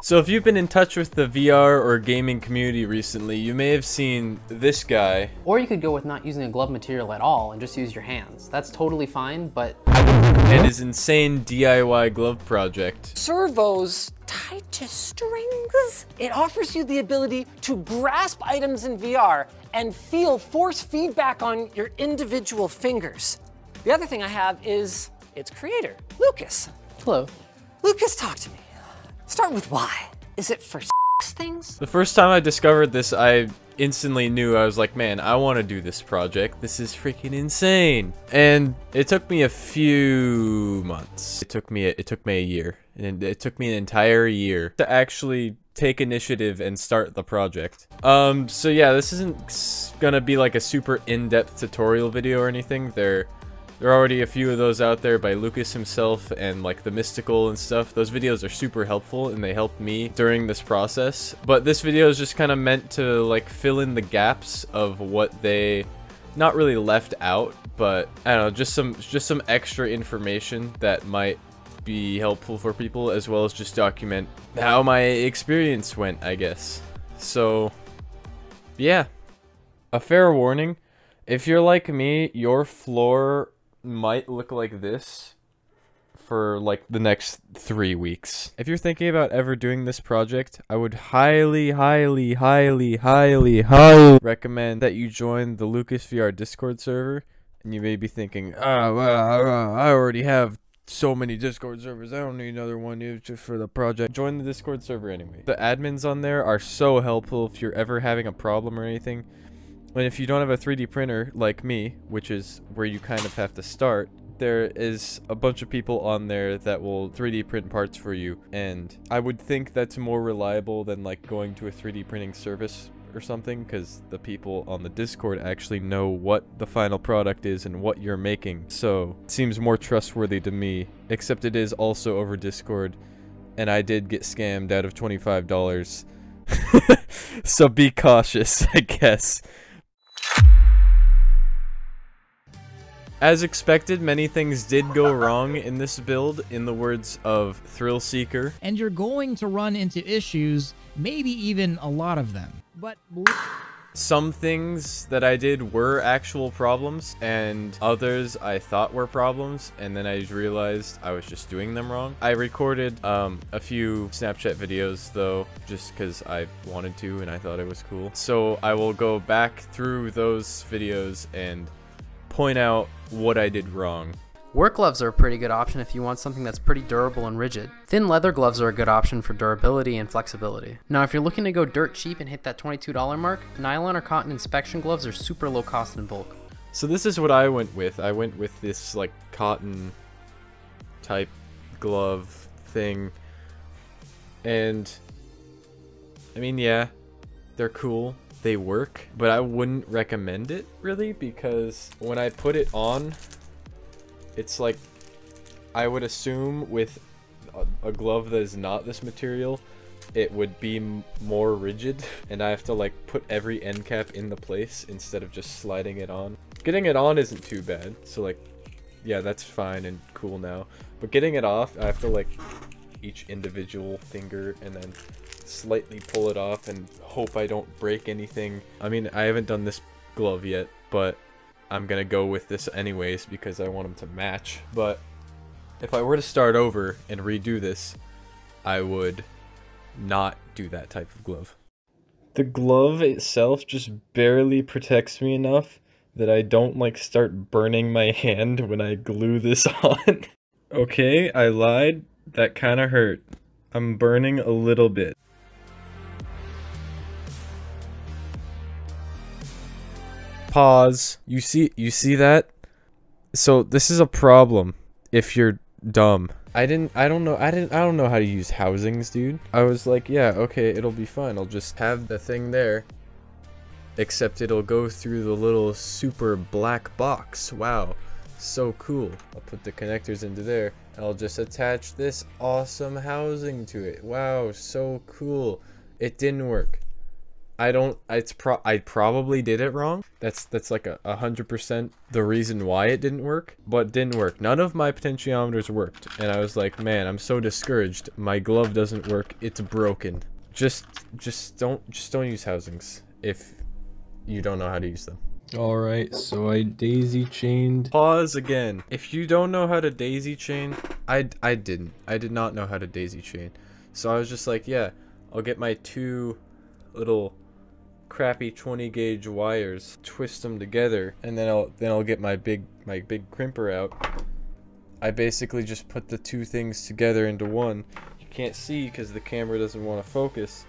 So if you've been in touch with the VR or gaming community recently, you may have seen this guy. Or you could go with not using a glove material at all and just use your hands. That's totally fine, but and his insane DIY glove project. Servos tied to strings. It offers you the ability to grasp items in VR and feel force feedback on your individual fingers. The other thing I have is its creator, Lucas. hello. Lucas, talk to me. Start with why. Is it for things? The first time I discovered this, I instantly knew I was like, man, I want to do this project. This is freaking insane. And it took me a few months. It took me a, it took me a year. And it took me an entire year to actually take initiative and start the project. Um so yeah, this isn't to be like a super in-depth tutorial video or anything. There there are already a few of those out there by Lucas himself and like the Mysticle and stuff. Those videos are super helpful and they helped me during this process. But this video is just kind of meant to like fill in the gaps of what they not really left out, but I don't know, just some just some extra information that might be helpful for people as well as just document how my experience went, I guess. So yeah. A fair warning, if you're like me, your floor might look like this for like the next three weeks. If you're thinking about ever doing this project, I would highly, highly, highly, highly, highly recommend that you join the LucasVR Discord server. And you may be thinking, oh, well, uh, I already have so many Discord servers. I don't need another one just for the project. Join the Discord server anyway. The admins on there are so helpful if you're ever having a problem or anything. And if you don't have a 3D printer like me, which is where you kind of have to start, there is a bunch of people on there that will 3D print parts for you. And I would think that's more reliable than like going to a 3D printing service or something because the people on the Discord actually know what the final product is and what you're making. So it seems more trustworthy to me, except it is also over Discord. And I did get scammed out of $25. so be cautious, I guess. As expected, many things did go wrong in this build, in the words of Thrillseeker. And you're going to run into issues, maybe even a lot of them. But some things that I did were actual problems, and others I thought were problems, and then I realized I was just doing them wrong. I recorded um, a few Snapchat videos, though, just because I wanted to and I thought it was cool. So I will go back through those videos and point out what I did wrong. Work gloves are a pretty good option if you want something that's pretty durable and rigid. Thin leather gloves are a good option for durability and flexibility. Now if you're looking to go dirt cheap and hit that $22 mark, nylon or cotton inspection gloves are super low cost in bulk. So this is what I went with. I went with this like cotton type glove thing. And I mean, yeah, they're cool they work, but I wouldn't recommend it really because when I put it on, it's like I would assume with a, glove that is not this material, it would be more rigid and I have to like put every end cap in the place instead of just sliding it on. Getting it on isn't too bad, so like, yeah, that's fine and cool now. But getting it off, I have to like each individual finger and then slightly pull it off and hope I don't break anything. I mean, I haven't done this glove yet, but I'm gonna go with this anyways because I want them to match. But if I were to start over and redo this, I would not do that type of glove. The glove itself just barely protects me enough that I don't like start burning my hand when I glue this on. okay, I lied. That kind of hurt. I'm burning a little bit. Pause. You see you see that? So this is a problem if you're dumb. I didn't I don't know I didn't I don't know how to use housings, dude. I was like, yeah, okay, it'll be fine. I'll just have the thing there. Except it'll go through the little super black box. Wow. So cool. I'll put the connectors into there. I'll just attach this awesome housing to it. Wow, so cool. It didn't work. I don't. It's pro. I probably did it wrong. That's that's like a hundred percent the reason why it didn't work. But didn't work. None of my potentiometers worked, and I was like, man, I'm so discouraged. My glove doesn't work. It's broken. Just just don't just don't use housings if you don't know how to use them. Alright, so I daisy chained. Pause again. If you don't know how to daisy chain, I, I didn't. I did not know how to daisy chain. So I was just like, yeah, I'll get my two little crappy 20 gauge wires, twist them together, and then I'll then I'll get my big my big crimper out. I basically just put the two things together into one. You can't see because the camera doesn't want to focus.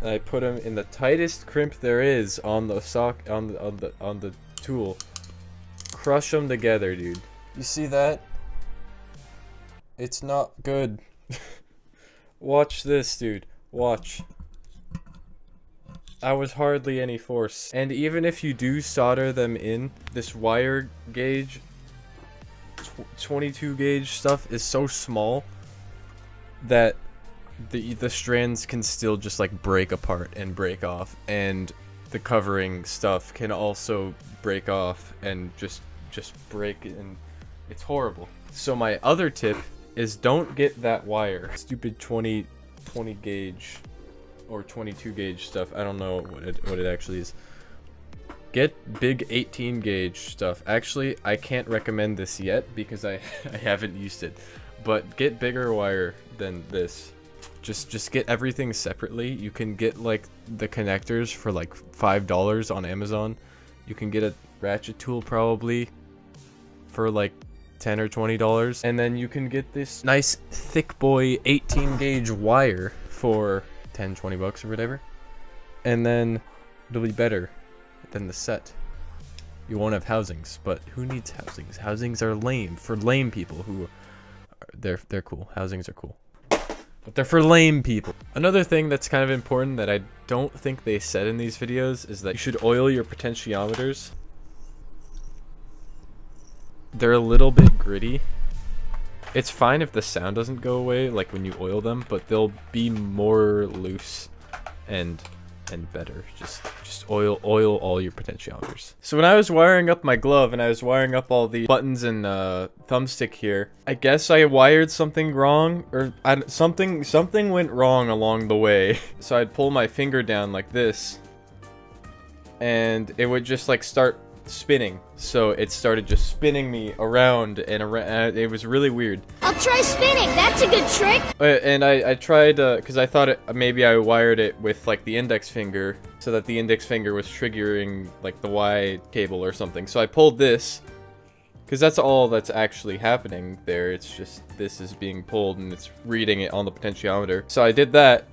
And I put them in the tightest crimp there is on the sock on the on the on the tool. Crush them together, dude. You see that? It's not good. Watch this, dude. Watch. I was hardly any force. And even if you do solder them in, this wire gauge, tw 22 gauge stuff is so small that the the strands can still just like break apart and break off and the covering stuff can also break off and just just break and it's horrible. So my other tip is don't get that wire. Stupid 20 20 gauge or 22 gauge stuff. I don't know what it what it actually is. Get big 18 gauge stuff. Actually, I can't recommend this yet because I I haven't used it. But get bigger wire than this. Just just get everything separately. You can get like the connectors for like $5 on Amazon. You can get a ratchet tool probably for like 10 or 20 dollars and then you can get this nice thick boy 18 gauge wire for 10 20 bucks or whatever. And then it'll be better than the set. You won't have housings but who needs housings? Housings are lame for lame people who are, they're they're cool. Housings are cool. But they're for lame people. Another thing that's kind of important that I don't think they said in these videos is that you should oil your potentiometers. They're a little bit gritty. It's fine if the sound doesn't go away, like when you oil them, but they'll be more loose and and better. Just just oil oil all your potentiometers. So when I was wiring up my glove and I was wiring up all the buttons and uh, thumbstick here, I guess I wired something wrong or I, something something went wrong along the way. So I'd pull my finger down like this, and it would just like start spinning. So it started just spinning me around and around. It was really weird. I'll try spinning. That's a good trick. Uh, and I, I tried, because uh, I thought it, maybe I wired it with like the index finger so that the index finger was triggering like the Y cable or something. So I pulled this because that's all that's actually happening there. It's just this is being pulled and it's reading it on the potentiometer. So I did that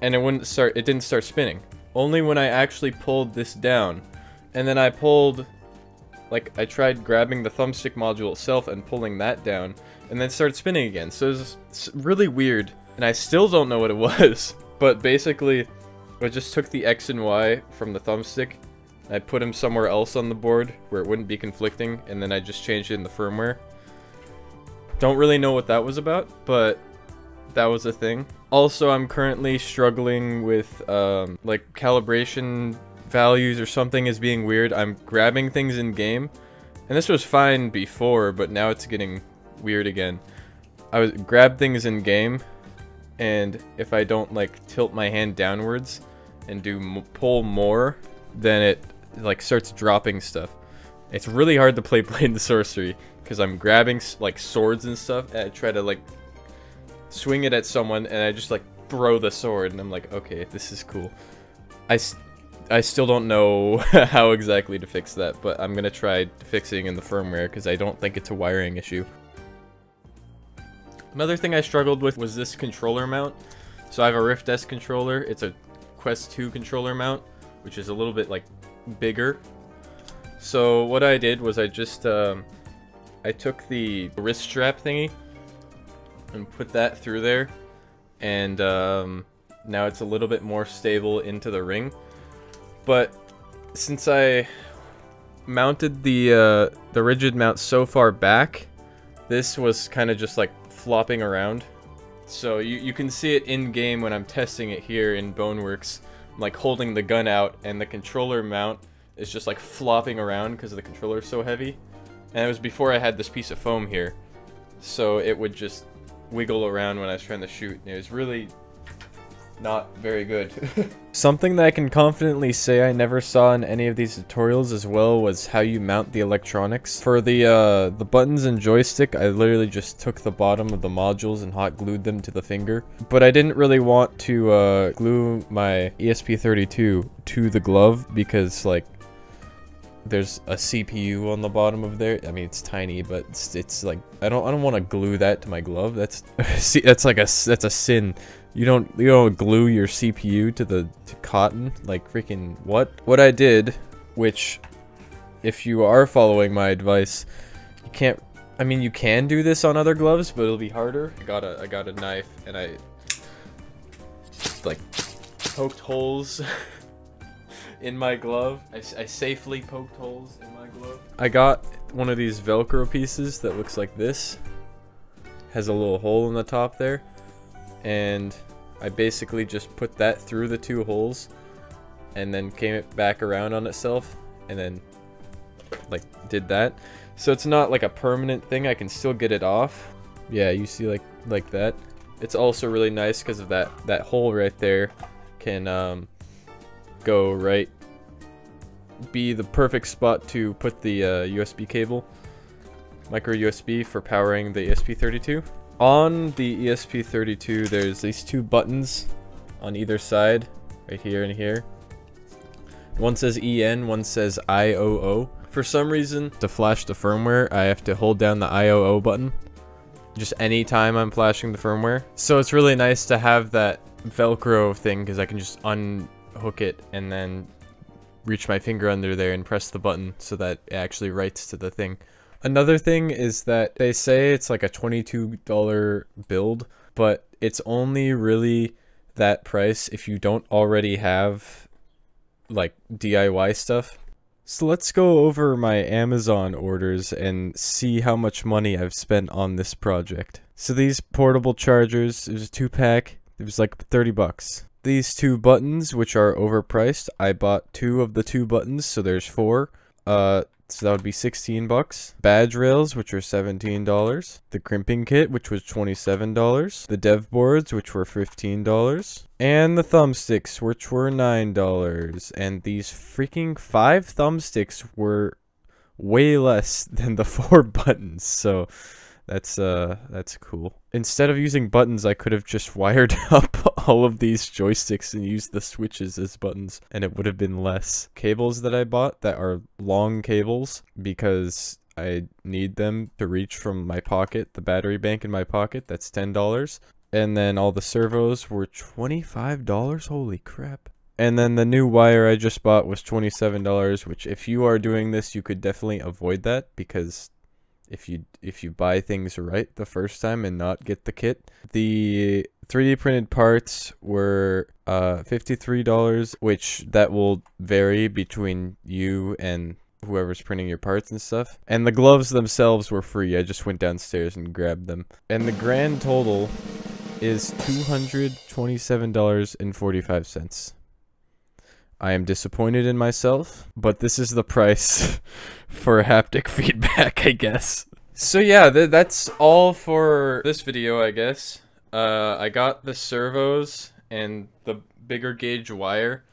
and it wouldn't start, it didn't start spinning. Only when I actually pulled this down and then I pulled, like, I tried grabbing the thumbstick module itself and pulling that down, and then started spinning again. So it was really weird, and I still don't know what it was. But basically, I just took the X and Y from the thumbstick, I put them somewhere else on the board where it wouldn't be conflicting, and then I just changed it in the firmware. Don't really know what that was about, but that was a thing. Also, I'm currently struggling with, um, like, calibration values or something is being weird. I'm grabbing things in game. And this was fine before, but now it's getting weird again. I was grab things in game, and if I don't like tilt my hand downwards and do pull more, then it like starts dropping stuff. It's really hard to play Blade and Sorcery because I'm grabbing like swords and stuff, and I try to like swing it at someone, and I just like throw the sword, and I'm like, okay, this is cool. I I still don't know how exactly to fix that, but I'm to try fixing in the firmware because I don't think it's a wiring issue. Another thing I struggled with was this controller mount. So I have a Rift S controller. It's a Quest 2 controller mount, which is a little bit like bigger. So what I did was I just, um, I took the wrist strap thingy and put that through there. And um, now it's a little bit more stable into the ring. But since I mounted the uh, the rigid mount so far back, this was kind of just like flopping around. So you, you can see it in game when I'm testing it here in Boneworks, I'm, like holding the gun out and the controller mount is just like flopping around because the controller is so heavy. And it was before I had this piece of foam here. So it would just wiggle around when I was trying to shoot. It was really not very good. Something that I can confidently say I never saw in any of these tutorials as well was how you mount the electronics. For the uh, the buttons and joystick, I literally just took the bottom of the modules and hot glued them to the finger. But I didn't really want to uh, glue my ESP32 to the glove because like there's a CPU on the bottom of there. I mean, it's tiny, but it's, it's like I don't I don't want to glue that to my glove. That's see that's like a that's a sin. You don't you don't glue your CPU to the to cotton like freaking what? What I did, which if you are following my advice, you can't I mean you can do this on other gloves, but it'll be harder. I got a I got a knife and I like poked holes in my glove. I, I safely poked holes in my glove. I got one of these velcro pieces that looks like this. Has a little hole in the top there and I basically just put that through the two holes and then came it back around on itself and then like did that. So it's not like a permanent thing I can still get it off. Yeah you see like like that. It's also really nice because of that that hole right there can um, go right be the perfect spot to put the uh, USB cable micro USB for powering the ESP32 on the ESP32, there's these two buttons on either side, right here and here. One says EN, one says IOO. For some reason, to flash the firmware, I have to hold down the IOO button. Just any time I'm flashing the firmware. So it's really nice to have that Velcro thing because I can just unhook it and then reach my finger under there and press the button so that it actually writes to the thing. Another thing is that they say it's like a $22 build, but it's only really that price if you don't already have like DIY stuff. So let's go over my Amazon orders and see how much money I've spent on this project. So these portable chargers, it was a two pack, it was like 30 bucks. These two buttons, which are overpriced, I bought two of the two buttons, so there's four. Uh, so that would be 16 bucks. Badge rails, which are $17. The crimping kit, which was $27. The dev boards, which were $15. And the thumbsticks, which were $9. And these freaking five thumbsticks were way less than the four buttons. So that's uh that's cool. Instead of using buttons, I could have just wired up all of these joysticks and used the switches as buttons and it would have been less. Cables that I bought that are long cables because I need them to reach from my pocket, the battery bank in my pocket, that's $10. And then all the servos were $25. Holy crap. And then the new wire I just bought was $27, which if you are doing this, you could definitely avoid that because if you if you buy things right the first time and not get the kit. The 3D printed parts were uh, $53, which that will vary between you and whoever's printing your parts and stuff. And the gloves themselves were free. I just went downstairs and grabbed them. And the grand total is $227.45. I am disappointed in myself, but this is the price for haptic feedback, I guess. So yeah, th that's all for this video, I guess. Uh, I got the servos and the bigger gauge wire,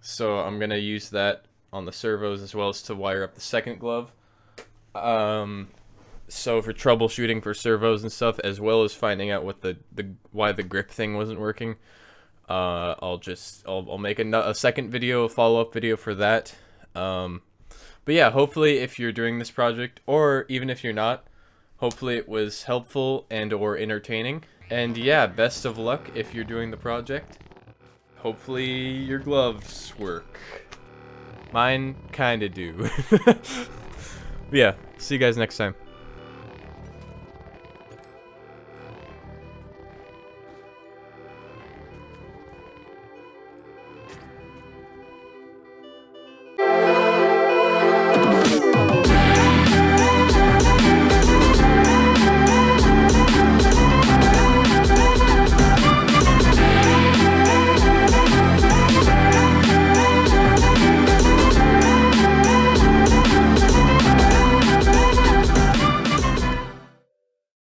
so I'm gonna use that on the servos as well as to wire up the second glove. Um, so for troubleshooting for servos and stuff, as well as finding out what the, the why the grip thing wasn't working, uh, I'll just I'll, I'll make a, a second video, a follow up video for that. Um, but yeah, hopefully if you're doing this project, or even if you're not, hopefully it was helpful and or entertaining. And yeah, best of luck if you're doing the project. Hopefully your gloves work. Mine kinda do. yeah, see you guys next time.